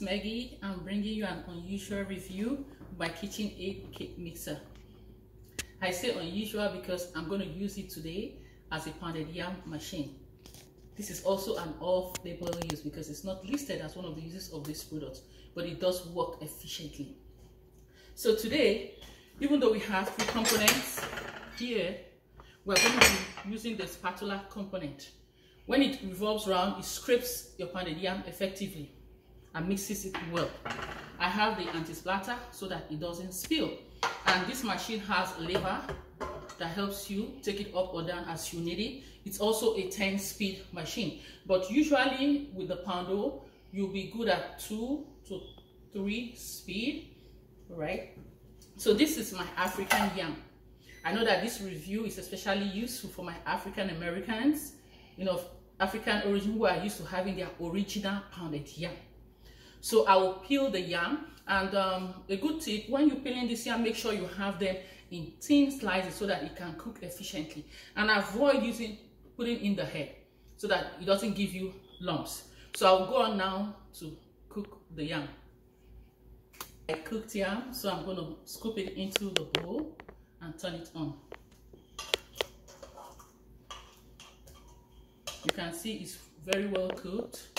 Maggie. I'm bringing you an unusual review by KitchenAid cake mixer. I say unusual because I'm going to use it today as a pounded yam machine. This is also an off-label use because it's not listed as one of the uses of this product, but it does work efficiently. So today, even though we have three components here, we're going to be using the spatula component. When it revolves around, it scrapes your pounded yam effectively and mixes it well. I have the anti-splatter so that it doesn't spill. And this machine has a lever that helps you take it up or down as you need it. It's also a 10 speed machine. But usually with the Poundo, you'll be good at two to three speed, right? So this is my African yam. I know that this review is especially useful for my African Americans, you know, African origin who are used to having their original pounded yam. So I will peel the yam and um, a good tip, when you're peeling this yam, make sure you have them in thin slices so that it can cook efficiently and avoid using putting in the head so that it doesn't give you lumps. So I'll go on now to cook the yam. I cooked yam, so I'm going to scoop it into the bowl and turn it on. You can see it's very well cooked.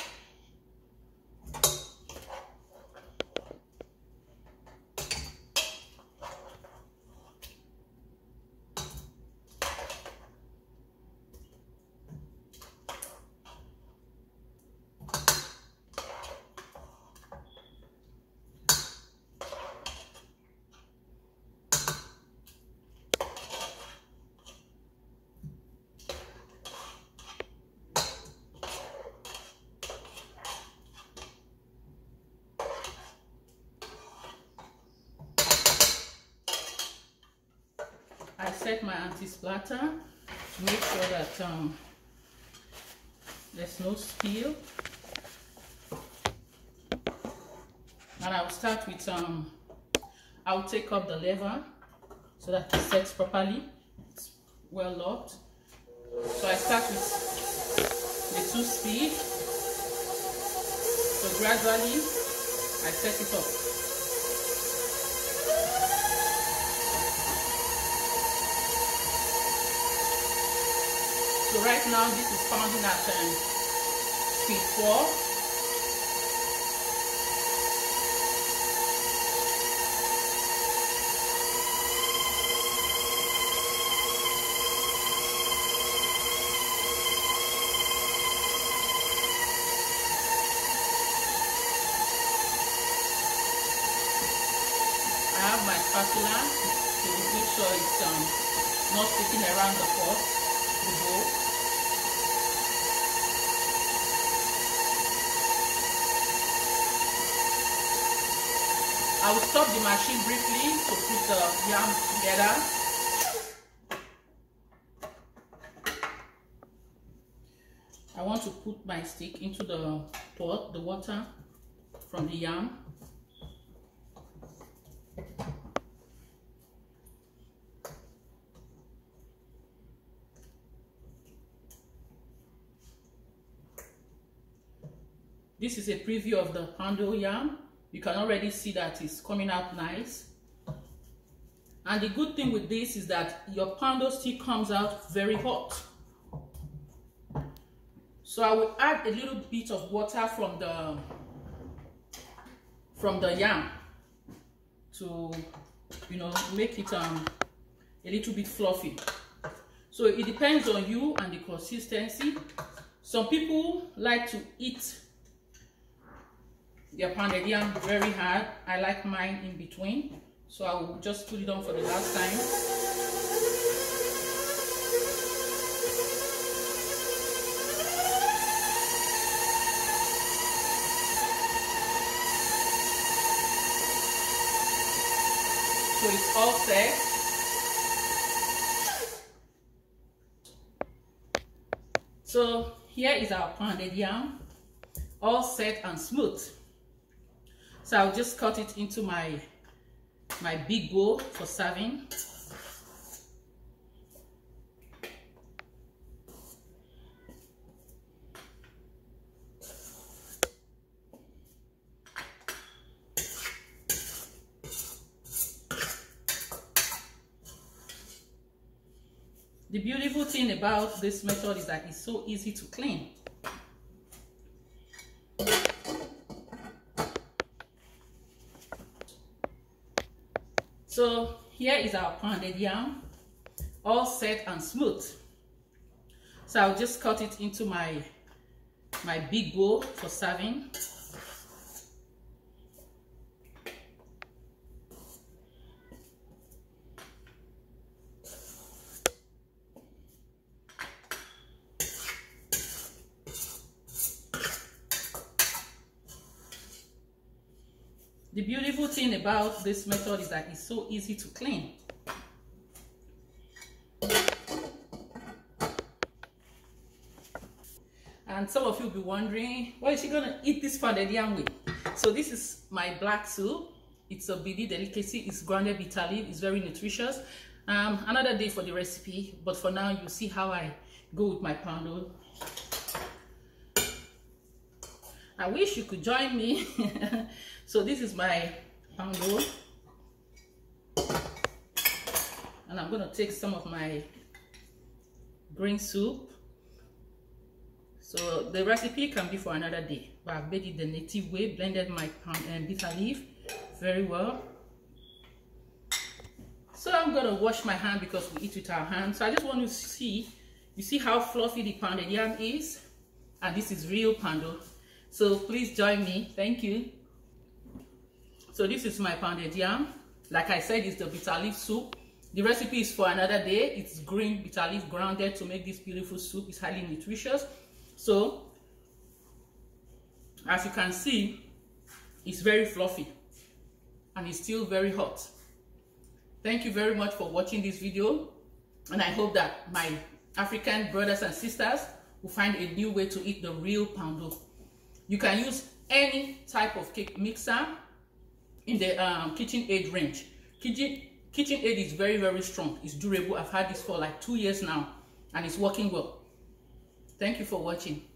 I set my anti-splatter to make sure that um, there's no spill. And I'll start with, um, I'll take up the lever so that it sets properly. It's well locked. So I start with the two speed. So gradually I set it up. Right now this is pounding at um, speed 4. I have my spatula to make sure it's um, not sticking around the pot, the bowl. I will stop the machine briefly to put the yam together. I want to put my stick into the pot, the water from the yam. This is a preview of the handle yam you can already see that it's coming out nice. And the good thing with this is that your poundo still comes out very hot. So i will add a little bit of water from the from the yam to you know make it um a little bit fluffy. So it depends on you and the consistency. Some people like to eat their pounded yam very hard. I like mine in between. So I will just put it on for the last time. So it's all set. So here is our pounded yam, all set and smooth. So I'll just cut it into my, my big bowl for serving. The beautiful thing about this method is that it's so easy to clean. Here is our pounded yam, all set and smooth. So I'll just cut it into my, my big bowl for serving. The beautiful thing about this method is that it's so easy to clean. And some of you will be wondering, what is she gonna eat this pounded yam with? So this is my black soup. It's a Benin delicacy. It's grounded bitter leaf. It's very nutritious. Um, another day for the recipe, but for now you see how I go with my poundo. I wish you could join me. so this is my poundo. And I'm gonna take some of my green soup so the recipe can be for another day, but I've made it the native way, blended my palm and eh, bitter leaf very well. So I'm gonna wash my hand because we eat with our hands. So I just want to see, you see how fluffy the pounded yam is? And this is real poundo. So please join me, thank you. So this is my pounded yam. Like I said, it's the bitter leaf soup. The recipe is for another day. It's green bitter leaf grounded to make this beautiful soup. It's highly nutritious. So, as you can see, it's very fluffy and it's still very hot. Thank you very much for watching this video and I hope that my African brothers and sisters will find a new way to eat the real poundo. You can use any type of cake mixer in the um, KitchenAid range. Kitchen, KitchenAid is very, very strong. It's durable. I've had this for like two years now and it's working well. Thank you for watching.